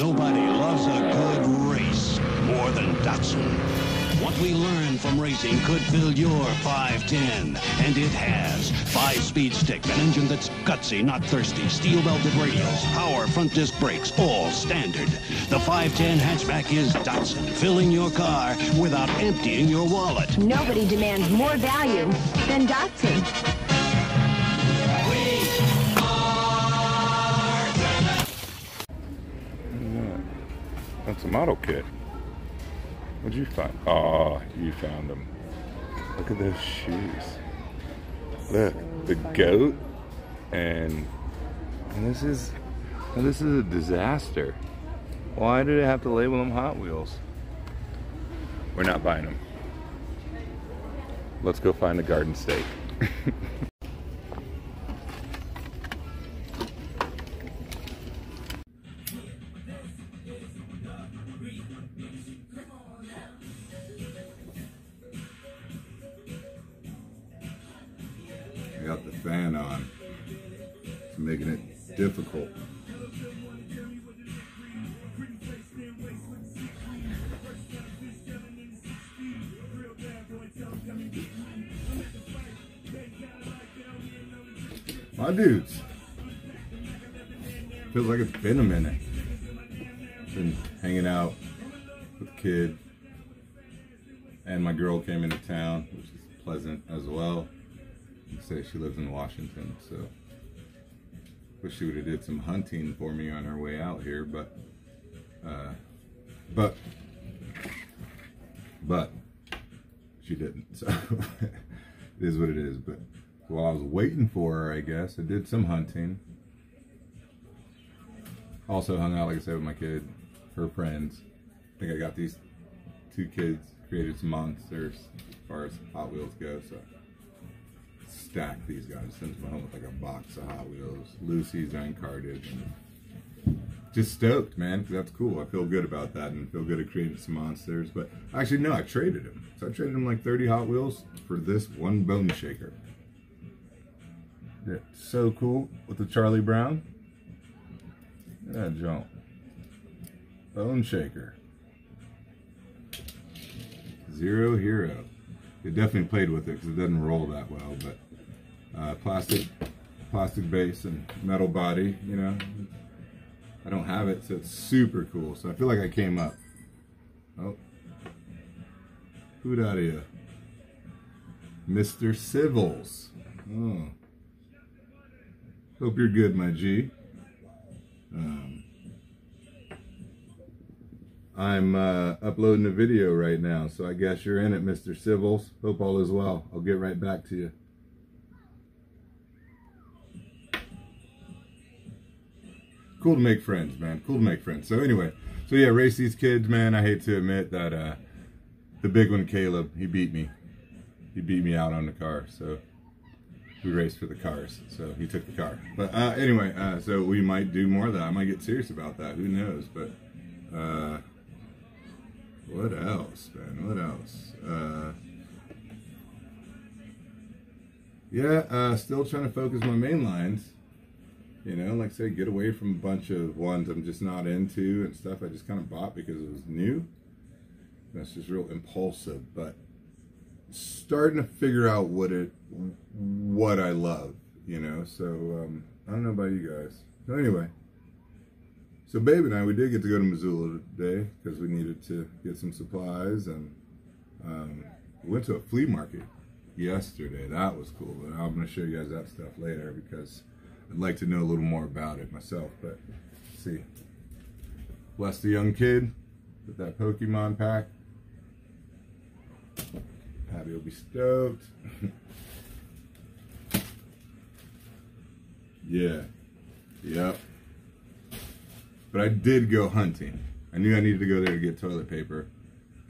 Nobody loves a good race more than Datsun. What we learn from racing could fill your 510, and it has. Five-speed stick, an engine that's gutsy, not thirsty, steel-belted radials, power front disc brakes, all standard. The 510 hatchback is Datsun, filling your car without emptying your wallet. Nobody demands more value than Datsun. A model kit. What'd you find? Oh, you found them. Look at those shoes. Look, the goat, and, and this is this is a disaster. Why did it have to label them Hot Wheels? We're not buying them. Let's go find a garden steak. My dudes. Feels like it's been a minute. Been hanging out with the kid. And my girl came into town, which is pleasant as well say she lives in Washington, so wish she would have did some hunting for me on her way out here, but uh, but but she didn't. So it is what it is. But while I was waiting for her, I guess I did some hunting. Also hung out, like I said, with my kid, her friends. I think I got these two kids created some monsters as far as Hot Wheels go. So stack these guys. Sends me home with like a box of Hot Wheels. Lucy's uncarded. Just stoked, man. That's cool. I feel good about that and feel good at creating some monsters. But actually, no, I traded him. So I traded him like 30 Hot Wheels for this one bone shaker. Yeah, so cool with the Charlie Brown. That jump. Bone shaker. Zero Hero. It definitely played with it because it doesn't roll that well, but uh, plastic plastic base and metal body you know I don't have it so it's super cool so I feel like I came up oh who out of you Mr. Civils oh hope you're good my G um, I'm uh, uploading a video right now so I guess you're in it Mr. Civils hope all is well I'll get right back to you cool to make friends, man. Cool to make friends. So anyway, so yeah, race these kids, man. I hate to admit that uh, the big one, Caleb, he beat me. He beat me out on the car. So we raced for the cars. So he took the car. But uh, anyway, uh, so we might do more of that. I might get serious about that. Who knows? But uh, what else, man? What else? Uh, yeah, uh, still trying to focus my main lines. You know, like I say, get away from a bunch of ones I'm just not into and stuff I just kind of bought because it was new. That's just real impulsive, but starting to figure out what it, what I love, you know. So um, I don't know about you guys. So anyway, so Babe and I, we did get to go to Missoula today because we needed to get some supplies and um, we went to a flea market yesterday. That was cool. And I'm going to show you guys that stuff later because I'd like to know a little more about it myself, but see. Bless the young kid with that Pokemon pack. Patty will be stoked. yeah. Yep. But I did go hunting. I knew I needed to go there to get toilet paper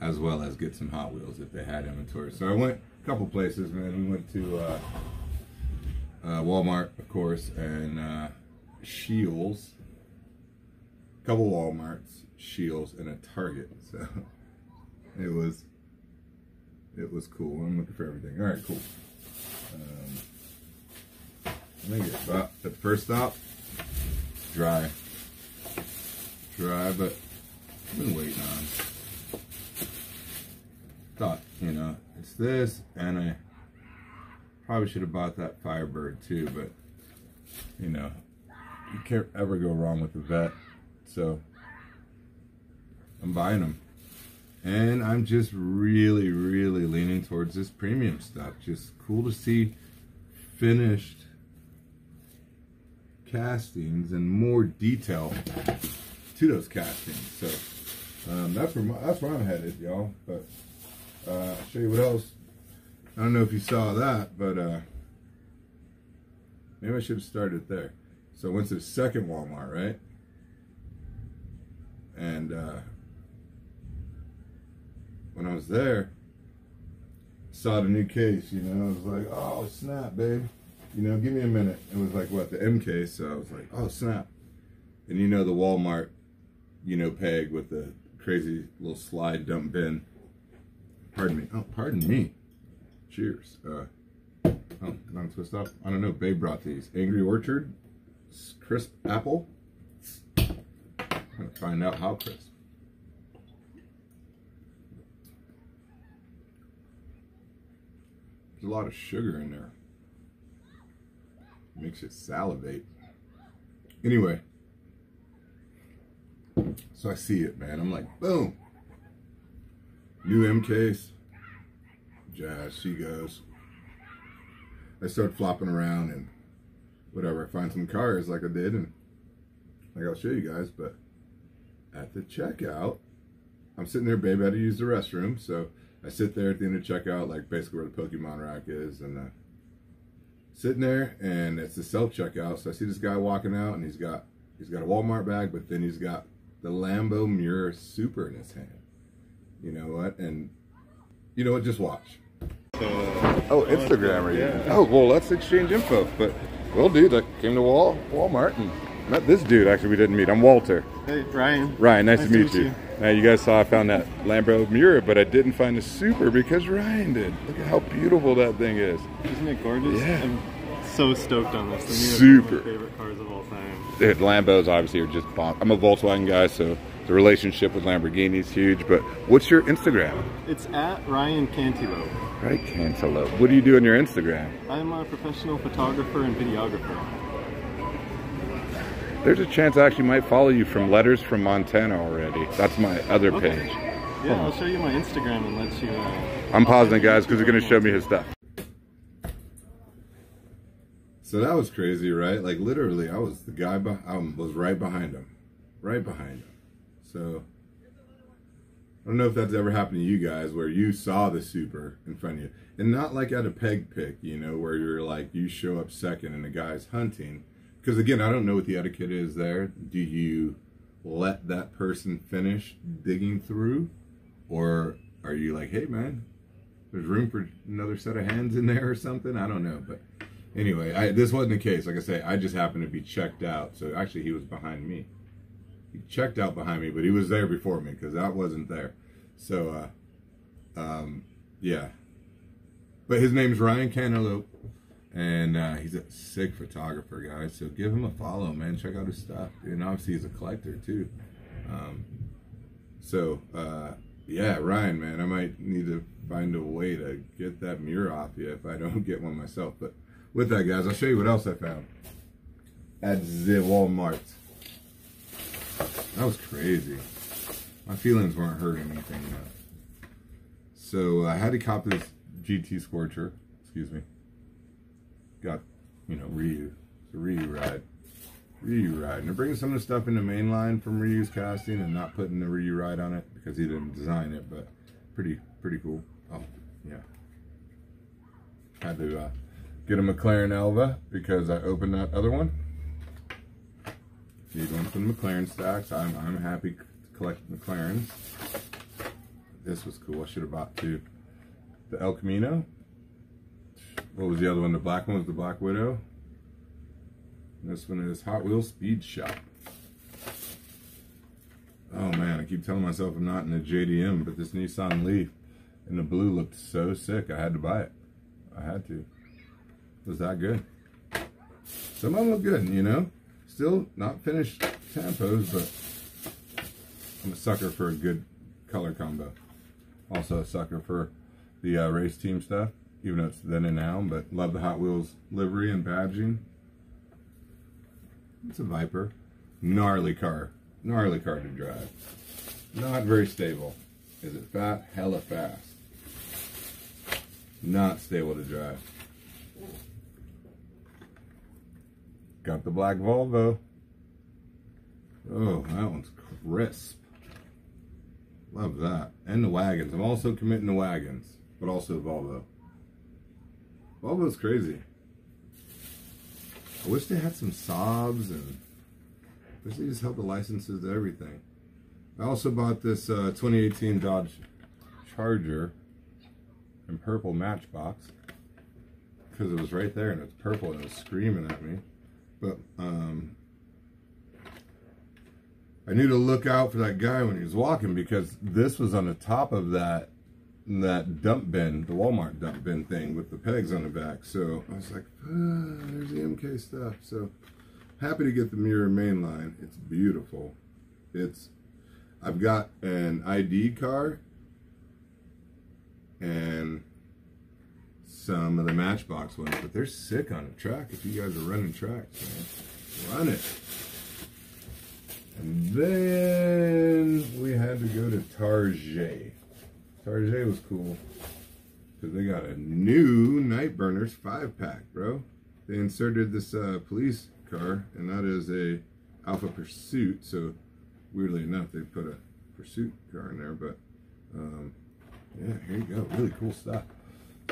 as well as get some Hot Wheels if they had inventory. So I went a couple places, man. We went to uh, uh, Walmart, of course, and uh, Scheels. A couple Walmarts, Scheels, and a Target. So it was it was cool. I'm looking for everything. All right, cool. Um, let me get but at the first stop, dry. dry, but I've been waiting on. Thought, you know, it's this, and I probably should have bought that Firebird too, but you know, you can't ever go wrong with the vet. So I'm buying them. And I'm just really, really leaning towards this premium stuff. Just cool to see finished castings and more detail to those castings. So um, that's where my, that's where I'm headed, y'all. But uh, I'll show you what else. I don't know if you saw that, but uh, maybe I should have started there. So I went to the second Walmart, right? And uh, when I was there, saw the new case, you know, I was like, oh, snap, babe. You know, give me a minute. It was like, what, the MK? So I was like, oh, snap. And you know the Walmart, you know, peg with the crazy little slide dump bin. Pardon me. Oh, pardon me. Cheers. Uh, oh, not twist up. I don't know. Babe brought these. Angry Orchard, crisp apple. I'm gonna find out how crisp. There's a lot of sugar in there. Makes you salivate. Anyway, so I see it, man. I'm like, boom. New M case. Jazz, she goes. I start flopping around and whatever. I find some cars like I did, and like I'll show you guys. But at the checkout, I'm sitting there, babe. I had to use the restroom, so I sit there at the end of checkout, like basically where the Pokemon rack is, and sitting there, and it's the self checkout. So I see this guy walking out, and he's got he's got a Walmart bag, but then he's got the Lambo Miura Super in his hand. You know what? And you know what? Just watch. oh, Instagram, are you? Yeah. Oh, well, let's exchange info. But well, dude, I came to Wal Walmart and met this dude. Actually, we didn't meet. I'm Walter. Hey, Ryan. Ryan, nice, Nice to to meet meet you. you. Now, you guys saw I found that Lambo Miura, but I didn't find the Super because Ryan did. Look at how beautiful that thing is. Isn't it gorgeous? Yeah. I'm so stoked on this. The Super. one of my favorite cars of all time. Lambos obviously are just bomb. I'm a Volkswagen guy, so the relationship with Lamborghini is huge. But what's your Instagram? It's at Ryan Cantaloupe. Right, Cantaloupe. What do you do on your Instagram? I'm a professional photographer and videographer. There's a chance I actually might follow you from Letters from Montana already. That's my other Okay. page. Yeah, I'll show you my Instagram and let you. Uh, I'm pausing it, send you guys, because they're going to show me his stuff. So that was crazy, right? Like literally, I was the guy. Be- I was right behind him, right behind him. So I don't know if that's ever happened to you guys, where you saw the super in front of you, and not like at a peg pick, you know, where you're like you show up second and the guy's hunting. Because again, I don't know what the etiquette is there. Do you let that person finish digging through, or are you like, hey man, there's room for another set of hands in there or something? I don't know, but anyway, I, this wasn't the case. Like I say, I just happened to be checked out. So actually, he was behind me. He checked out behind me, but he was there before me because that wasn't there. So, uh, um, yeah. But his name's Ryan Cantaloupe, and uh, he's a sick photographer, guys. So give him a follow, man. Check out his stuff. And obviously, he's a collector too. Um, so, uh, yeah, Ryan, man, I might need to find a way to get that Miura off you if I don't get one myself. But with that, guys, I'll show you what else I found at the Walmart. That was crazy. My feelings weren't hurt anything. Though. So I had to cop this GT Scorcher. Excuse me. Got, you know, Ryu. It's a Ryu ride. Ryu ride. And they're bringing some of the stuff into the main line from Ryu's casting and not putting the Ryu ride on it because he didn't design it, but pretty, pretty cool. Oh, yeah. Had to uh, get a McLaren Elva because I opened that other one. Need one from the McLaren stacks. I'm, I'm happy to collect McLarens. This was cool. I should have bought two. The El Camino. What was the other one? The black one was the Black Widow. This one is Hot Wheels Speed Shop. Oh man, I keep telling myself I'm not in a JDM, but this Nissan Leaf in the blue looked so sick. I had to buy it. I had to. Was that good. Some of them look good, you know. Still not finished tampos, but I'm a sucker for a good color combo. Also a sucker for the uh, race team stuff, even though it's then and now, but love the Hot Wheels livery and badging. It's a Viper. Gnarly car. Gnarly car to drive. Not very stable. Is it fat? Hella fast. Not stable to drive. Got the black Volvo. Oh, that one's crisp. Love that. And the wagons. I'm also committing to wagons, but also Volvo. Volvo's crazy. I wish they had some Saabs and I wish they just held the licenses to everything. I also bought this uh, 2018 Dodge Charger in purple Matchbox because it was right there and it's purple and it was screaming at me. But um, I knew to look out for that guy when he was walking because this was on the top of that that dump bin, the Walmart dump bin thing with the pegs on the back. So I was like, ah, there's the MK stuff. So happy to get the Miura mainline. It's beautiful. It's I've got an ID car and some of the Matchbox ones, but they're sick on the track. If you guys are running tracks, man, run it. And then we had to go to Target. Target was cool because they got a new Nightburnerz five pack, bro. They inserted this uh, police car, and that is a Alpha Pursuit. So weirdly enough, they put a Pursuit car in there, but um, yeah, here you go. Really cool stuff.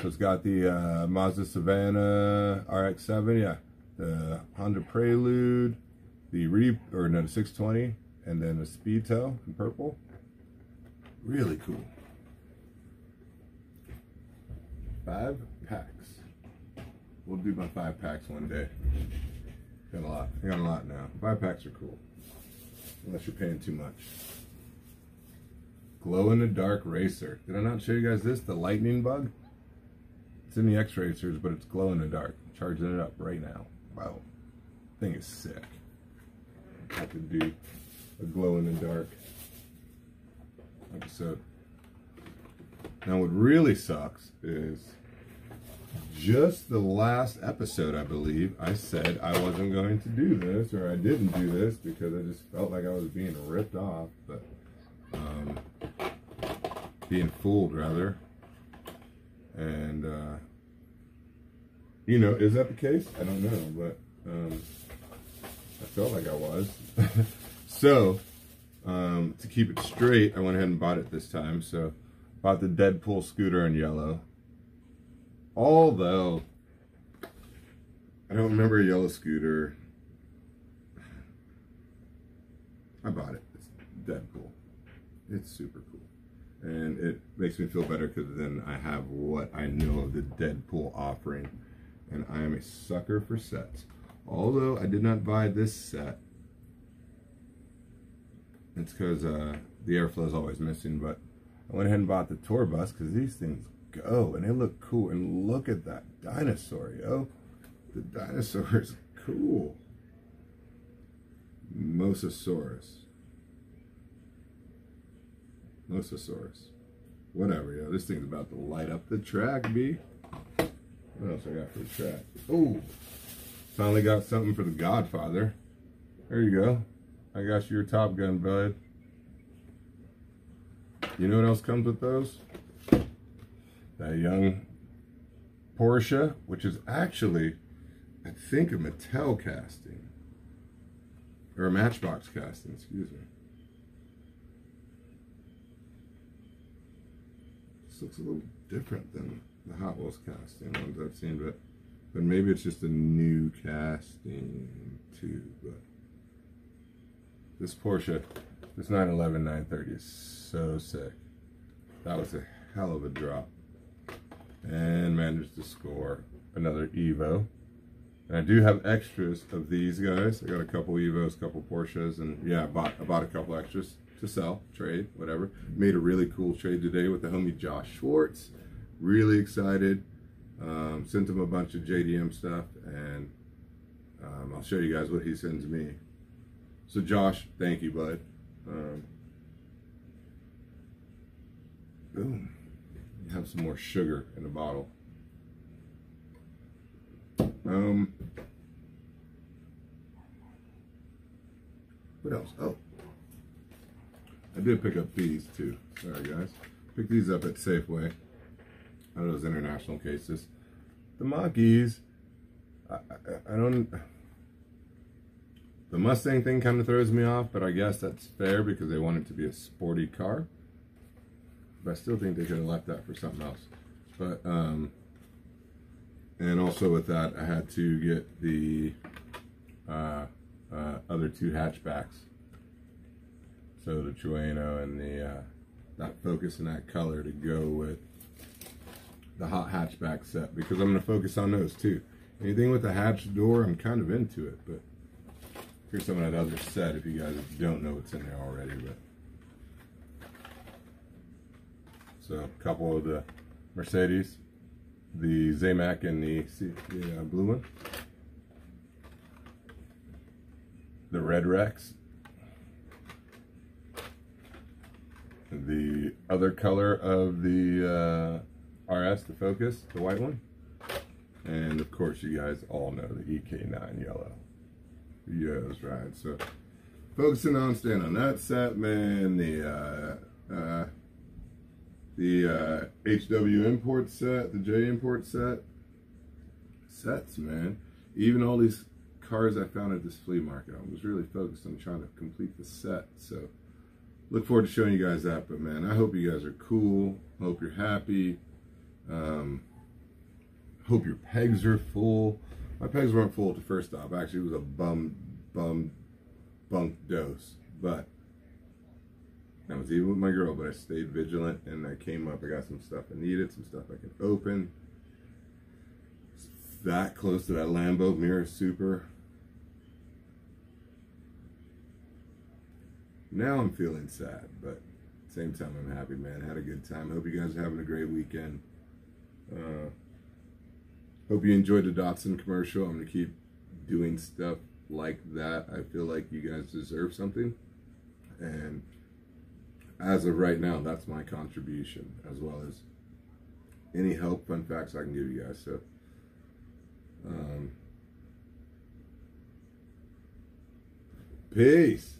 So it's got the uh, Mazda Savanna RX-7, yeah, the Honda Prelude, the Re or no, the 620, and then a Speedtail in purple. Really cool. Five packs. We'll do my five packs one day. Got a lot. I got a lot now. Five packs are cool. Unless you're paying too much. Glow in the dark racer. Did I not show you guys this? The lightning bug? In the X racers, but it's glow in the dark. charging it up right now. Wow. Thing is sick. I could do a glow in the dark episode. Now what really sucks is just the last episode, I believe, I said I wasn't going to do this, or I didn't do this because I just felt like I was being ripped off, but um, being fooled rather. And uh, you know, is that the case? I don't know, but um, I felt like I was. so um, to keep it straight, I went ahead and bought it this time. So bought the Deadpool scooter in yellow. Although I don't remember a yellow scooter. I bought it. It's Deadpool. It's super cool. And it makes me feel better because then I have what I know of the Deadpool offering. And I am a sucker for sets. Although I did not buy this set. It's because uh, the airflow is always missing. But I went ahead and bought the tour bus because these things go and they look cool. And look at that dinosaur, yo. The dinosaur is cool. Mosasaurus. Mosasaurus. Whatever, yo. This thing's about to light up the track, B. What else I got for the track? Oh, finally got something for the Godfather. There you go. I got your Top Gun, bud. You know what else comes with those? That young Porsche, which is actually, I think, a Mattel casting. Or a Matchbox casting, excuse me. This looks a little different than the Hot Wheels casting ones I've seen, but but maybe it's just a new casting too. But this Porsche, this 911 930 is so sick. That was a hell of a drop. And managed to score another Evo. And I do have extras of these guys. I got a couple Evos, a couple Porsches, and yeah, I bought I bought a couple extras to sell, trade, whatever. Made a really cool trade today with the homie Josh Schwartz. Really excited. Um, sent him a bunch of JDM stuff, and um, I'll show you guys what he sends me. So Josh, thank you, bud. Um, Boom. You have some more sugar in the bottle. Um, what else? Oh, I did pick up these too. Sorry, guys. Picked these up at Safeway. Of those international cases. The Mach-E's, I, I, I don't. The Mustang thing kind of throws me off, but I guess that's fair because they want it to be a sporty car. But I still think they could have left that for something else. But, um, and also with that, I had to get the uh, uh, other two hatchbacks. So the Trueno and the uh, that Focus and that color to go with the hot hatchback set because I'm going to focus on those too. Anything with the hatch door, I'm kind of into it, but here's some of that other set if you guys don't know what's in there already. But so a couple of the Mercedes, the Zamac and the, the uh, blue one, the Red Rex, the other color of the uh, RS, the Focus, the white one, and of course you guys all know the EK9 yellow. Yeah, that's right. So focusing on staying on that set, man. The uh, uh, the uh, HW import set, the J import set, sets, man. Even all these cars I found at this flea market, I was really focused on trying to complete the set. So look forward to showing you guys that. But man, I hope you guys are cool. Hope you're happy. Um, hope your pegs are full. My pegs weren't full at the first stop. Actually, it was a bum, bum, bunk dose. But I was even with my girl, but I stayed vigilant and I came up. I got some stuff I needed, some stuff I can open. That close to that Lambo Miura Super. Now I'm feeling sad, but same time I'm happy, man. Had a good time. Hope you guys are having a great weekend. Uh, hope you enjoyed the Datsun commercial. I'm gonna keep doing stuff like that. I feel like you guys deserve something, and as of right now, that's my contribution, as well as any help, fun facts I can give you guys. So, um, peace.